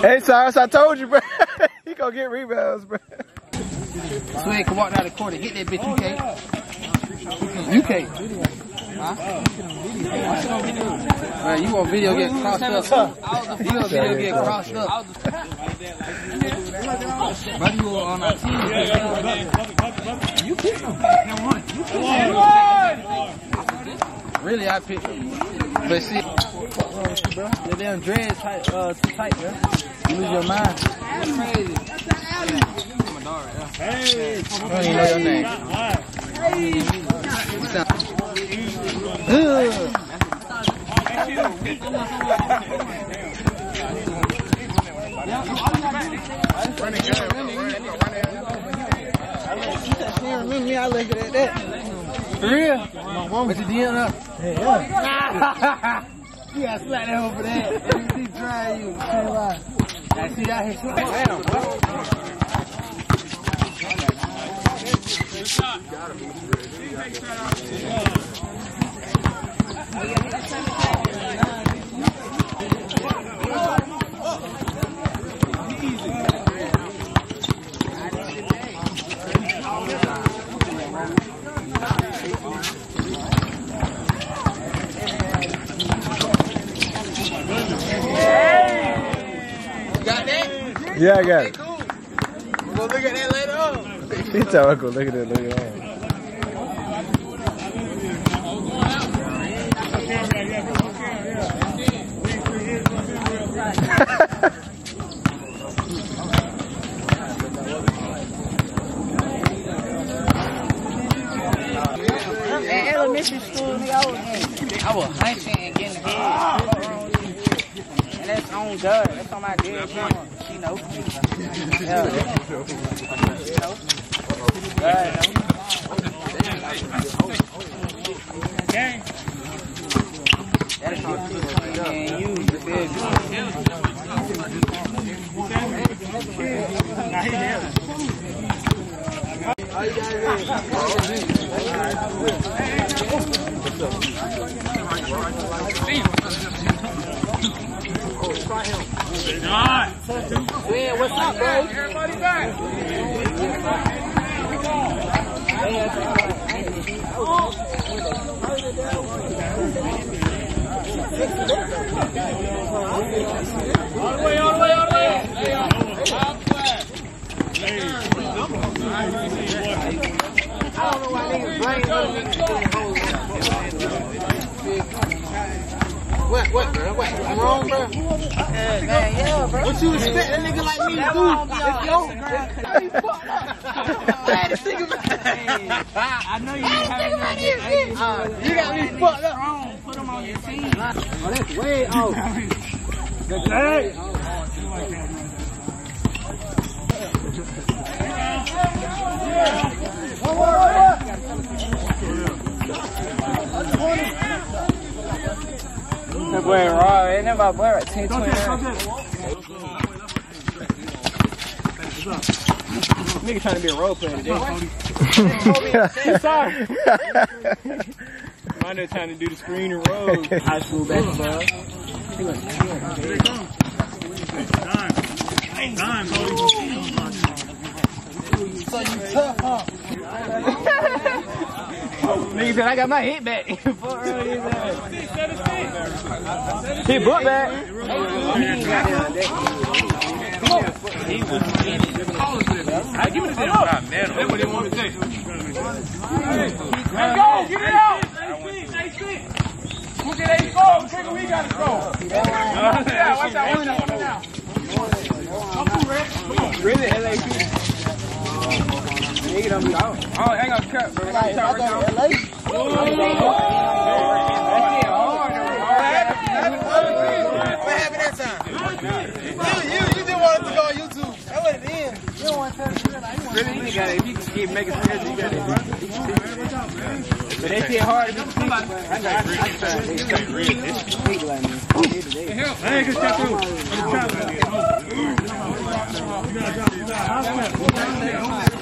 Hey, Cyrus, I told you, bro. he gonna get rebounds, bro. Swag can walk down the court and hit that bitch. You can't. You can't. Huh? Man, you want video get crossed up. You want video get crossed up. But you on our team. You picked him. Really, I picked him. But see, your damn dreads tight, uh, too tight, bro. You lose your mind. That's crazy. I'm a dog right. I don't even know your name. You sound- Ugh. me, I look at that. For real? My mom with the DM up. Yeah. you gotta slap that over there. And he try you. Say why. I see that here. Damn, You got that? Yeah, I got it. We're gonna look at that later on. He told me go look at it later on. In elementary school, nigga, I was, I was hunching and getting head. And that's on God. That's on my dead mama. She know. Yeah. She know. God That's on and you, you feel me? Yeah, what's up, bro? Everybody back. All the way, all the way, all the way. I don't know why niggas brain What, what, bro? What? I'm wrong, bro? Man, yeah, bro. What you expect a nigga like me to do? why I'm on It's your Instagram. baddest nigga, man. I know you having no shit. Uh, you got me fucked up. Strong, put them on your team. Oh, that's way off. That's way off. Raw, ain't that my boy? 10, 20. Nigga trying to be a role player today. Sorry. Rondo trying to do the screen and roll. High school basketball. So you tough, huh? Nigga said I got my hit back. He booked back. I give it damn five, man. That's what they want to say. Let's go, get it out. Who get eight goals? Nigga, we got to go. Yeah, watch out, watch out. Come through, Red. Come on. Really, LA. Nigga don't. Oh, hang on, cut, bro. LA. What happened that time? You, you, you just wanted to go on YouTube. That was it in. You don't want to tell me that. really, you got it. You can keep making sense, you got it. But they hit hard to be I got I to me. I ain't gonna step through. I'm trying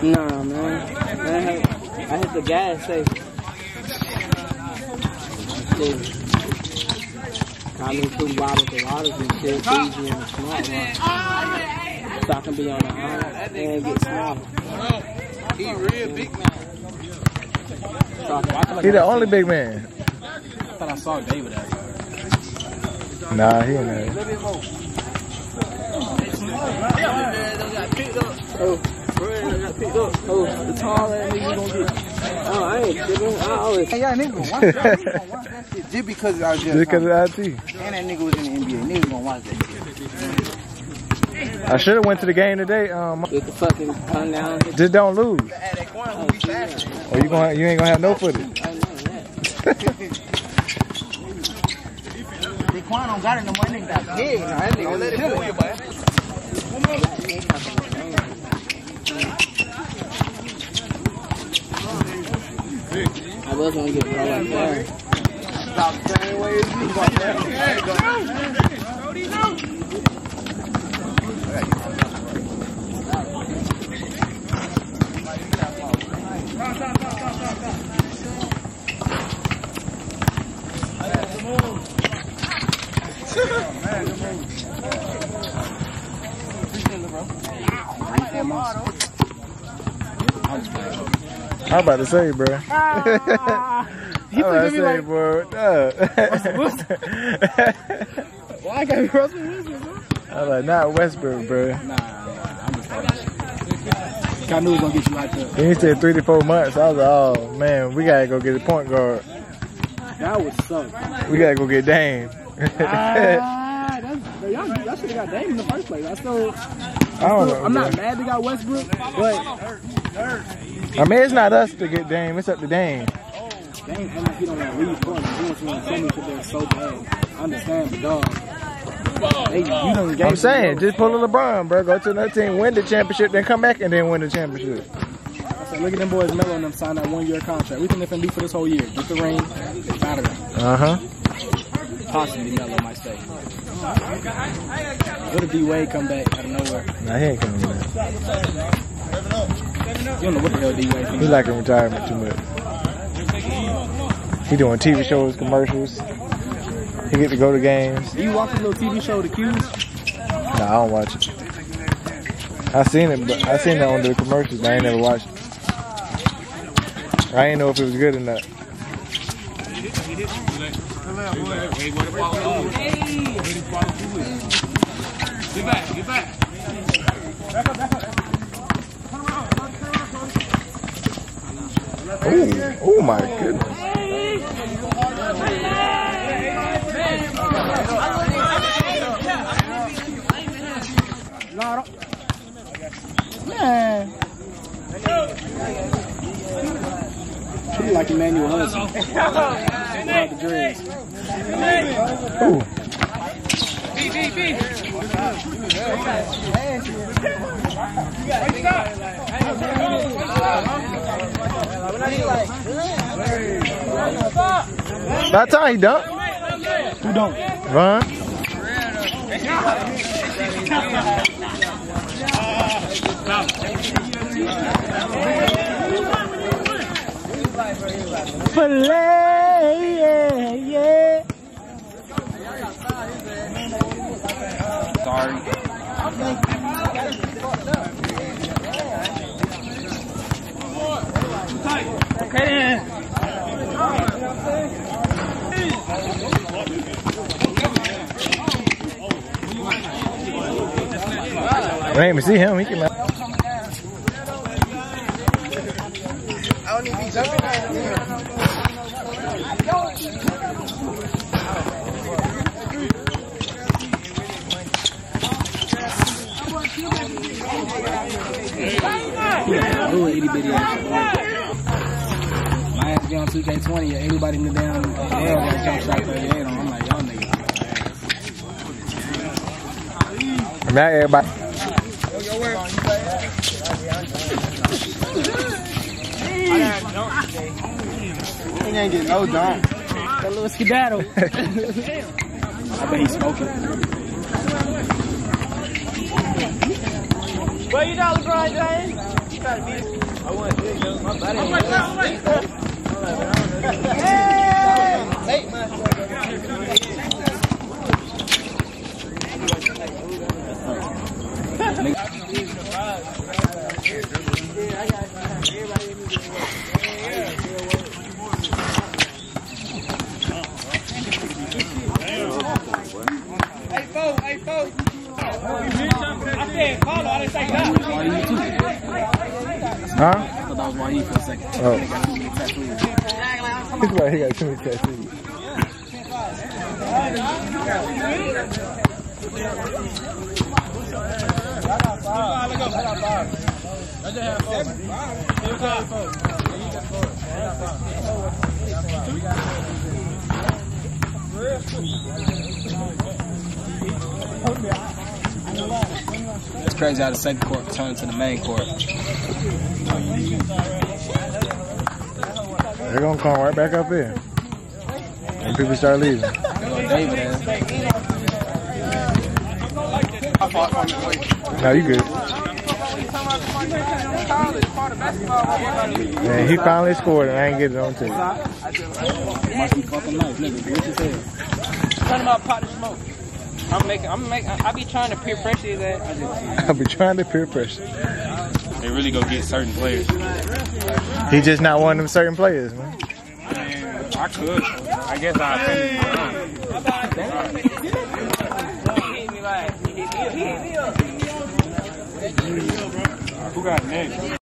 Nah, man. I hit, I hit the gas safe. Shit. Got me two bottles of water and shit, easy and small one. So I can be on the island and get small. He real big man. So I can He the only big man. I thought I saw David out there. Nah, he ain't there. Oh, I got picked up. Oh, the tall ass nigga gonna get. Oh, I ain't tripping. I always. Hey, y'all niggas gonna watch that. Watch that shit just because I was just. Just because of IT. And that nigga was in the NBA. Niggas gonna watch that shit. I should have went to the game today. Um, Get the fucking come down. Just don't lose. At that corner, who be faster? Or you gonna you ain't gonna have no footage. I know that. Daquan don't got it no more. That nigga got big. Nah, that nigga let it fool you, boy. I was gonna get pro like that. Stop the same way as you. Watch that. There you go. I'm about to say, bro. I'm about to say, bro. Why I gotta be Russell Wilson, bro? I'm like, not Westbrook, bro. Nah, nah, I'm just talking I knew it was gonna get you like that. He said three to four months. I was like, oh man, we gotta go get a point guard. That would suck. We gotta go get Dame. Ah, that's, y'all, y'all should have got Dame in the first place. I still, I don't know. I'm not mad they got Westbrook, but I mean, it's not us to get Dame. It's up to Dame. Dame act like he don't want to leave Portland. He wants to win so because so bad. I understand, but dog, they, you done gave I'm saying, just pull a LeBron, bro. Go to another team, win the championship, then come back and then win the championship. I said, look at them boys, Melo and them sign that one year contract. We can do for this whole year. Get the ring, out of there. Uh huh. Possibly Melo might stay. What if D Wade come back out of nowhere? Nah, he ain't coming back. You don't know what the hell D Wade He like in retirement too much. He doing TV shows, commercials. He get to go to games. do. You watch the little TV show, The Cube? Nah, I don't watch it. I seen it, but I seen it on the commercials, but I ain't never watched it. I ain't know if it was good or not. Get back, get back. Oh, oh my goodness. Man. He like Emmanuel Hudson. Without the dreads. Ooh. About time he dunked. Who don't? Ron. Play, yeah, yeah. Sorry. I didn't even see him. He came out. I don't even be jumping out there. Little itty bitty ass. My ass be on 2K20 and everybody in the damn uh, hell got jump shot 38 on. I'm like, y'all niggas. Not everybody. He ain't getting no dunk. That little skedaddle. I bet he's smoking. Well, you know LeBron James? I want to my buddy. Oh my God, Hey! Late, man. Why you too? Huh? Thought that was why you for a second. Oh. Got too many tattoos. He's like, he got too many tattoos. It's crazy how the second court turned to the main court. They're gonna come right back up here. And people start leaving. There go David ass. No, you good. Man, he finally scored and I ain't get it on tape. Must be fucking nice, nigga. What you said? Turn about pot to smoke. I'm making, I'm making, I be trying to peer pressure that. I'll be trying to peer pressure. They really go get certain players. He just not one of them certain players, man. I could. I guess I couldn't. He hit me like, he hit me, he hit me up. Who got next?